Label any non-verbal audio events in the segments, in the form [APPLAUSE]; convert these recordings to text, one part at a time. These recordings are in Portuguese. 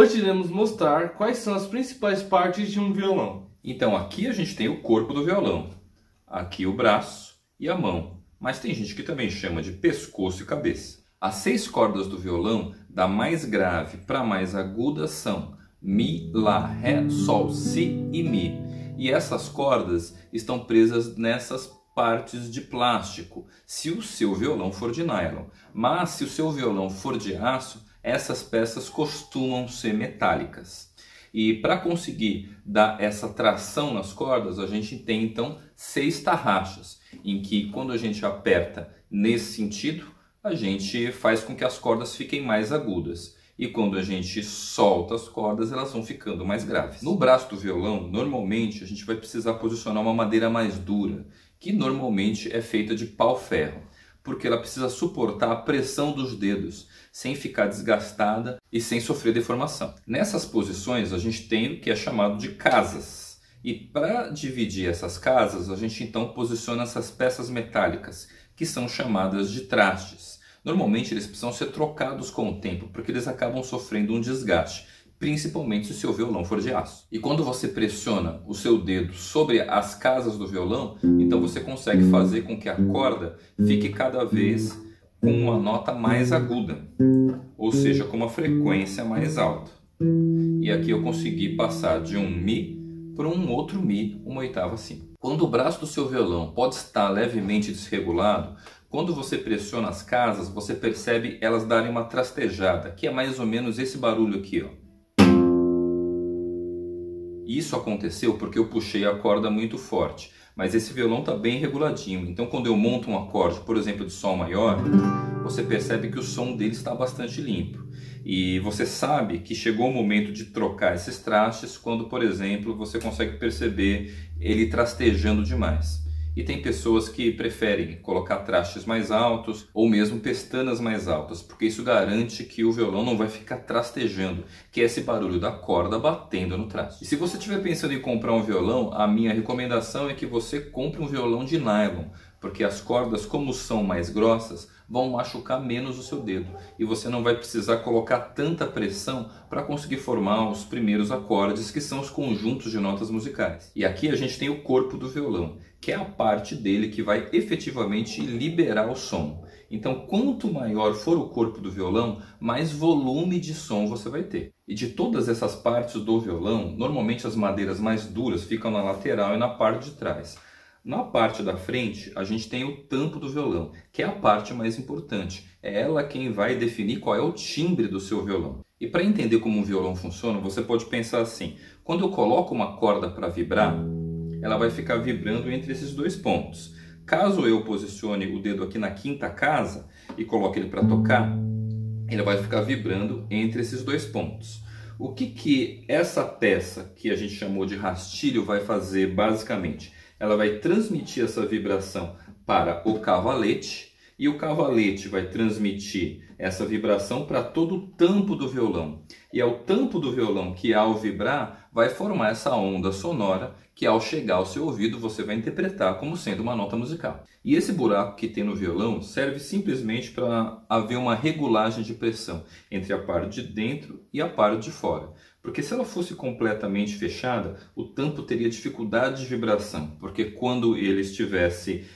Hoje iremos mostrar quais são as principais partes de um violão. Então aqui a gente tem o corpo do violão, aqui o braço e a mão, mas tem gente que também chama de pescoço e cabeça. As seis cordas do violão, da mais grave para a mais aguda, são Mi, Lá, Ré, Sol, Si e Mi. E essas cordas estão presas nessas partes de plástico, se o seu violão for de nylon. Mas se o seu violão for de aço, essas peças costumam ser metálicas. E para conseguir dar essa tração nas cordas, a gente tem então seis tarraxas, em que quando a gente aperta nesse sentido, a gente faz com que as cordas fiquem mais agudas. E quando a gente solta as cordas, elas vão ficando mais graves. No braço do violão, normalmente a gente vai precisar posicionar uma madeira mais dura, que normalmente é feita de pau-ferro porque ela precisa suportar a pressão dos dedos, sem ficar desgastada e sem sofrer deformação. Nessas posições, a gente tem o que é chamado de casas. E para dividir essas casas, a gente então posiciona essas peças metálicas, que são chamadas de trastes. Normalmente eles precisam ser trocados com o tempo, porque eles acabam sofrendo um desgaste principalmente se o seu violão for de aço. E quando você pressiona o seu dedo sobre as casas do violão, então você consegue fazer com que a corda fique cada vez com uma nota mais aguda, ou seja, com uma frequência mais alta. E aqui eu consegui passar de um Mi para um outro Mi, uma oitava acima. Quando o braço do seu violão pode estar levemente desregulado, quando você pressiona as casas, você percebe elas darem uma trastejada, que é mais ou menos esse barulho aqui, ó. Isso aconteceu porque eu puxei a corda muito forte, mas esse violão está bem reguladinho. Então, quando eu monto um acorde, por exemplo, de Sol maior, você percebe que o som dele está bastante limpo. E você sabe que chegou o momento de trocar esses trastes quando, por exemplo, você consegue perceber ele trastejando demais. E tem pessoas que preferem colocar trastes mais altos ou mesmo pestanas mais altas, porque isso garante que o violão não vai ficar trastejando, que é esse barulho da corda batendo no traste. E se você estiver pensando em comprar um violão, a minha recomendação é que você compre um violão de nylon, porque as cordas, como são mais grossas, vão machucar menos o seu dedo e você não vai precisar colocar tanta pressão para conseguir formar os primeiros acordes, que são os conjuntos de notas musicais. E aqui a gente tem o corpo do violão, que é a parte dele que vai efetivamente liberar o som. Então, quanto maior for o corpo do violão, mais volume de som você vai ter. E de todas essas partes do violão, normalmente as madeiras mais duras ficam na lateral e na parte de trás. Na parte da frente, a gente tem o tampo do violão, que é a parte mais importante. É ela quem vai definir qual é o timbre do seu violão. E para entender como um violão funciona, você pode pensar assim: quando eu coloco uma corda para vibrar, ela vai ficar vibrando entre esses dois pontos. Caso eu posicione o dedo aqui na quinta casa e coloque ele para tocar, ele vai ficar vibrando entre esses dois pontos. O que, que essa peça que a gente chamou de rastilho vai fazer basicamente? Ela vai transmitir essa vibração para o cavalete e o cavalete vai transmitir essa vibração para todo o tampo do violão. E é o tampo do violão que, ao vibrar, vai formar essa onda sonora que, ao chegar ao seu ouvido, você vai interpretar como sendo uma nota musical. E esse buraco que tem no violão serve simplesmente para haver uma regulagem de pressão entre a parte de dentro e a parte de fora. Porque se ela fosse completamente fechada, o tampo teria dificuldade de vibração, porque quando ele estivesse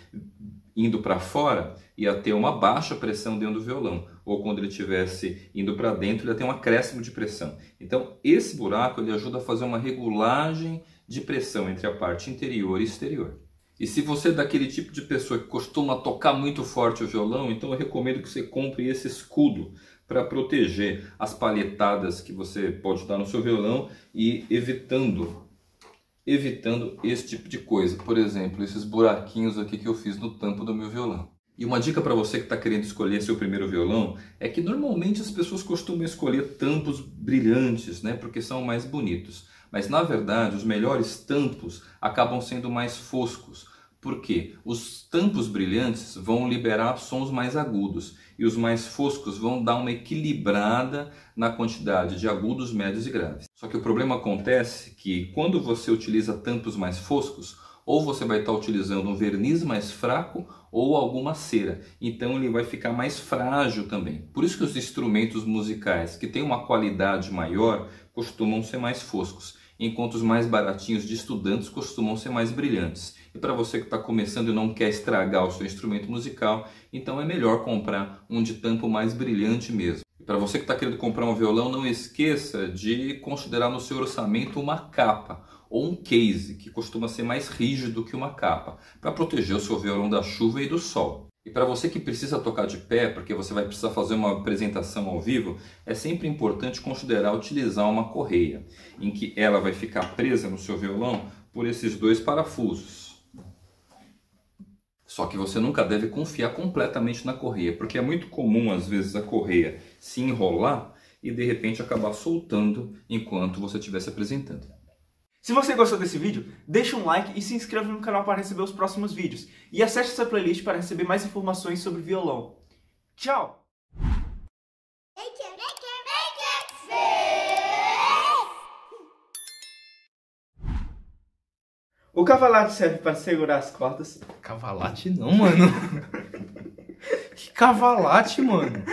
indo para fora, ia ter uma baixa pressão dentro do violão, ou quando ele estivesse indo para dentro, ia ter um acréscimo de pressão. Então, esse buraco ele ajuda a fazer uma regulagem de pressão entre a parte interior e exterior. E se você é daquele tipo de pessoa que costuma tocar muito forte o violão, então eu recomendo que você compre esse escudo para proteger as palhetadas que você pode dar no seu violão e evitando evitando esse tipo de coisa. Por exemplo, esses buraquinhos aqui que eu fiz no tampo do meu violão. E uma dica para você que está querendo escolher seu primeiro violão é que normalmente as pessoas costumam escolher tampos brilhantes, né, porque são mais bonitos. Mas na verdade, os melhores tampos acabam sendo mais foscos, porque os tampos brilhantes vão liberar sons mais agudos e os mais foscos vão dar uma equilibrada na quantidade de agudos, médios e graves. Só que o problema acontece que quando você utiliza tampos mais foscos, ou você vai estar utilizando um verniz mais fraco ou alguma cera. Então ele vai ficar mais frágil também. Por isso que os instrumentos musicais que têm uma qualidade maior costumam ser mais foscos, enquanto os mais baratinhos de estudantes costumam ser mais brilhantes. E para você que está começando e não quer estragar o seu instrumento musical, então é melhor comprar um de tampo mais brilhante mesmo. E para você que está querendo comprar um violão, não esqueça de considerar no seu orçamento uma capa ou um case, que costuma ser mais rígido que uma capa, para proteger o seu violão da chuva e do sol. E para você que precisa tocar de pé, porque você vai precisar fazer uma apresentação ao vivo, é sempre importante considerar utilizar uma correia, em que ela vai ficar presa no seu violão por esses dois parafusos. Só que você nunca deve confiar completamente na correia, porque é muito comum às vezes a correia se enrolar e de repente acabar soltando enquanto você estiver se apresentando. Se você gostou desse vídeo, deixa um like e se inscreva no canal para receber os próximos vídeos. E acesse essa playlist para receber mais informações sobre violão. Tchau! O cavalate serve para segurar as cordas. Cavalate não, mano. [LAUGHS] que cavalate, mano?